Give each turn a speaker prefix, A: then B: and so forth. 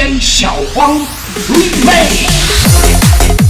A: DJ 小
B: 汪，remake。